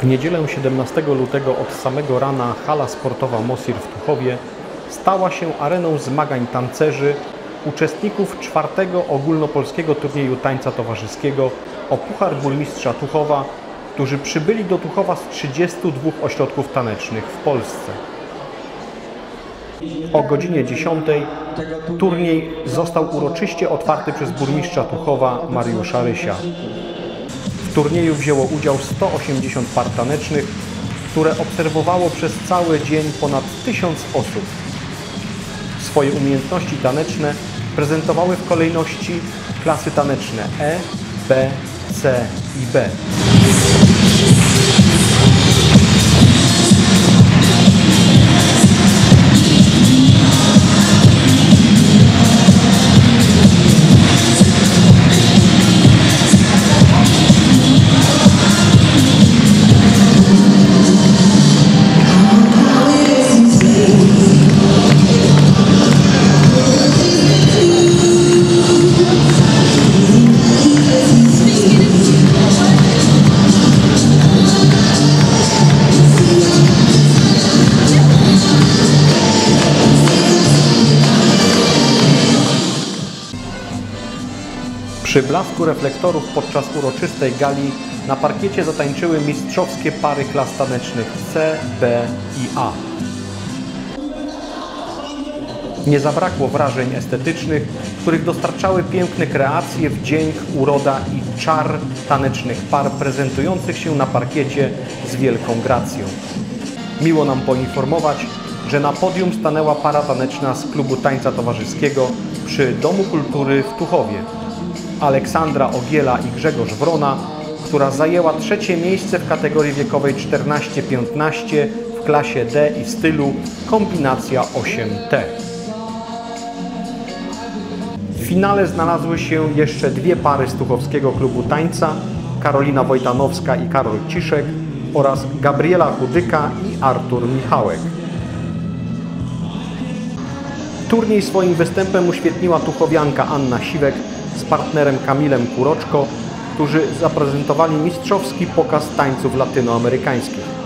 W niedzielę 17 lutego od samego rana hala sportowa Mosir w Tuchowie stała się areną zmagań tancerzy, uczestników czwartego ogólnopolskiego turnieju tańca towarzyskiego o Puchar Burmistrza Tuchowa, którzy przybyli do Tuchowa z 32 ośrodków tanecznych w Polsce. O godzinie 10 turniej został uroczyście otwarty przez burmistrza Tuchowa Mariusza Rysia. W turnieju wzięło udział 180 par tanecznych, które obserwowało przez cały dzień ponad 1000 osób. Swoje umiejętności taneczne prezentowały w kolejności klasy taneczne E, B, C i B. Przy blasku reflektorów podczas uroczystej gali na parkiecie zatańczyły mistrzowskie pary klas tanecznych C, B i A. Nie zabrakło wrażeń estetycznych, których dostarczały piękne kreacje, wdzięk, uroda i czar tanecznych par prezentujących się na parkiecie z wielką gracją. Miło nam poinformować, że na podium stanęła para taneczna z klubu tańca towarzyskiego przy Domu Kultury w Tuchowie. Aleksandra Ogiela i Grzegorz Wrona, która zajęła trzecie miejsce w kategorii wiekowej 14-15 w klasie D i stylu kombinacja 8T. W finale znalazły się jeszcze dwie pary z Tuchowskiego Klubu Tańca, Karolina Wojtanowska i Karol Ciszek oraz Gabriela Chudyka i Artur Michałek. Turniej swoim występem uświetniła tuchowianka Anna Siwek z partnerem Kamilem Kuroczko, którzy zaprezentowali mistrzowski pokaz tańców latynoamerykańskich.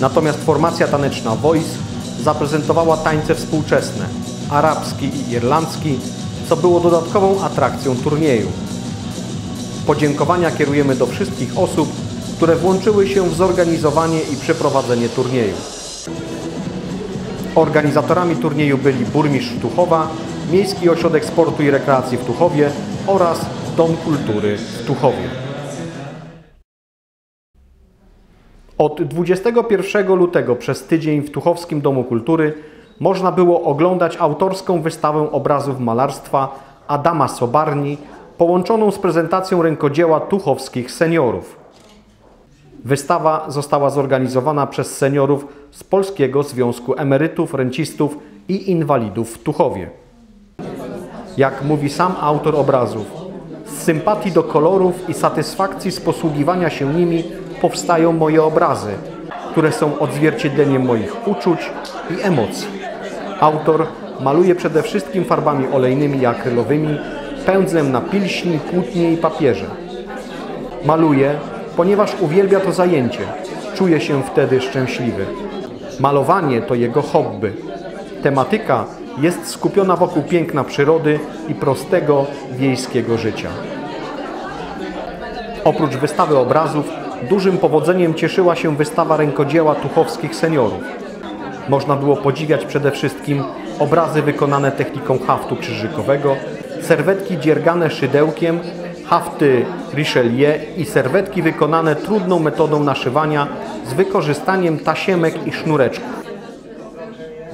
Natomiast formacja taneczna Voice zaprezentowała tańce współczesne, arabski i irlandzki, co było dodatkową atrakcją turnieju. Podziękowania kierujemy do wszystkich osób, które włączyły się w zorganizowanie i przeprowadzenie turnieju. Organizatorami turnieju byli burmistrz Tuchowa, Miejski Ośrodek Sportu i Rekreacji w Tuchowie oraz Dom Kultury w Tuchowie. Od 21 lutego przez tydzień w Tuchowskim Domu Kultury można było oglądać autorską wystawę obrazów malarstwa Adama Sobarni połączoną z prezentacją rękodzieła tuchowskich seniorów. Wystawa została zorganizowana przez seniorów z Polskiego Związku Emerytów, Rencistów i Inwalidów w Tuchowie. Jak mówi sam autor obrazów, z sympatii do kolorów i satysfakcji z posługiwania się nimi powstają moje obrazy, które są odzwierciedleniem moich uczuć i emocji. Autor maluje przede wszystkim farbami olejnymi i akrylowymi, pędzlem na pilśni, płótnie i papierze. Maluje, ponieważ uwielbia to zajęcie. Czuje się wtedy szczęśliwy. Malowanie to jego hobby. Tematyka jest skupiona wokół piękna przyrody i prostego wiejskiego życia. Oprócz wystawy obrazów, dużym powodzeniem cieszyła się wystawa rękodzieła tuchowskich seniorów. Można było podziwiać przede wszystkim obrazy wykonane techniką haftu krzyżykowego, serwetki dziergane szydełkiem, hafty Richelieu i serwetki wykonane trudną metodą naszywania z wykorzystaniem tasiemek i sznureczków.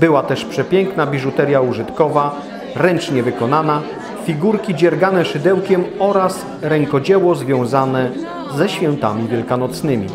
Była też przepiękna biżuteria użytkowa, ręcznie wykonana, figurki dziergane szydełkiem oraz rękodzieło związane ze świętami wielkanocnymi.